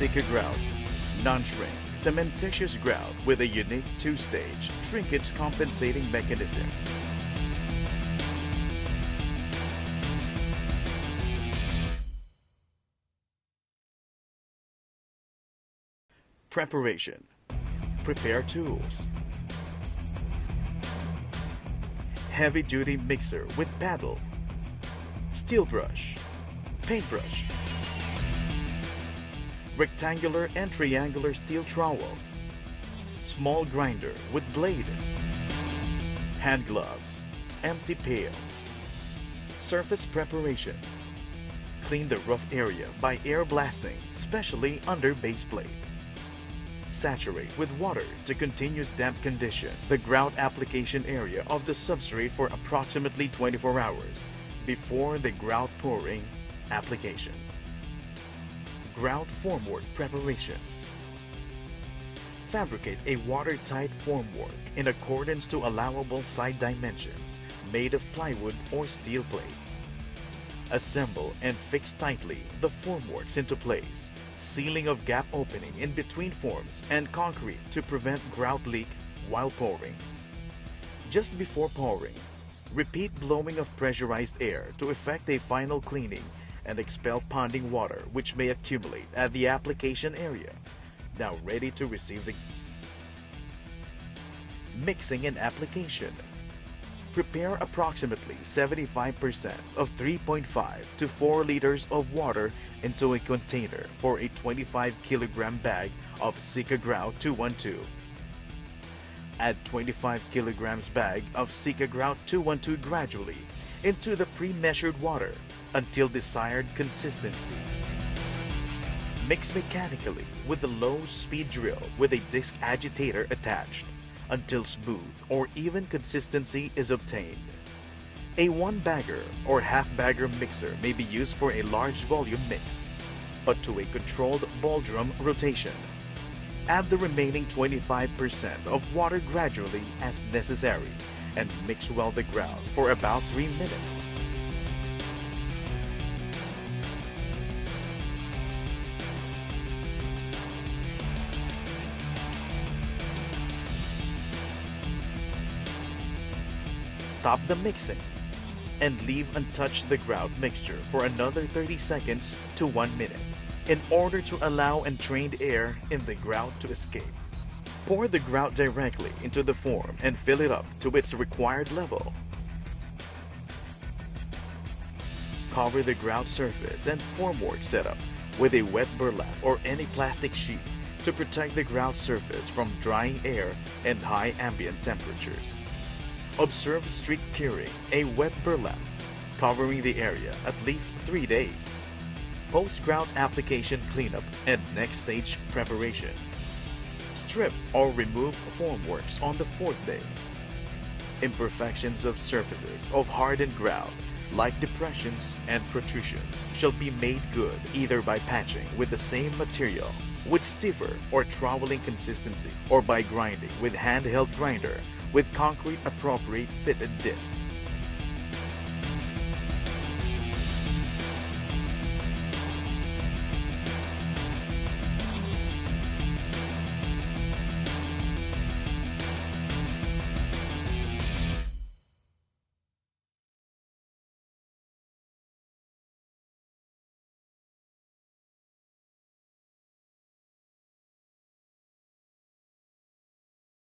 Sika grout. Non-shrink, cementitious grout with a unique two-stage shrinkage compensating mechanism. Preparation. Prepare tools. Heavy-duty mixer with paddle. Steel brush. Paintbrush. Rectangular and triangular steel trowel. Small grinder with blade. Hand gloves. Empty pails. Surface preparation. Clean the rough area by air blasting, especially under base plate. Saturate with water to continuous damp condition the grout application area of the substrate for approximately 24 hours before the grout pouring application. Grout formwork preparation. Fabricate a watertight formwork in accordance to allowable side dimensions made of plywood or steel plate. Assemble and fix tightly the formworks into place, sealing of gap opening in between forms and concrete to prevent grout leak while pouring. Just before pouring, repeat blowing of pressurized air to effect a final cleaning and expel ponding water which may accumulate at the application area. Now ready to receive the mixing and application. Prepare approximately 75% of 3.5 to 4 liters of water into a container for a 25 kilogram bag of Sika Grout 212. Add 25 kilograms bag of Sika Grout 212 gradually into the pre-measured water until desired consistency. Mix mechanically with the low-speed drill with a disc agitator attached until smooth or even consistency is obtained. A one-bagger or half-bagger mixer may be used for a large volume mix, but to a controlled ball drum rotation. Add the remaining 25% of water gradually as necessary and mix well the grout for about 3 minutes. Stop the mixing and leave untouched the grout mixture for another 30 seconds to 1 minute in order to allow entrained air in the grout to escape. Pour the grout directly into the form and fill it up to its required level. Cover the grout surface and formwork setup with a wet burlap or any plastic sheet to protect the grout surface from drying air and high ambient temperatures. Observe strict curing, a wet burlap, covering the area at least 3 days. Post-grout application cleanup and next stage preparation. Strip or remove formworks on the fourth day. Imperfections of surfaces of hardened grout, like depressions and protrusions, shall be made good either by patching with the same material with stiffer or troweling consistency or by grinding with handheld grinder with concrete appropriate fitted disc.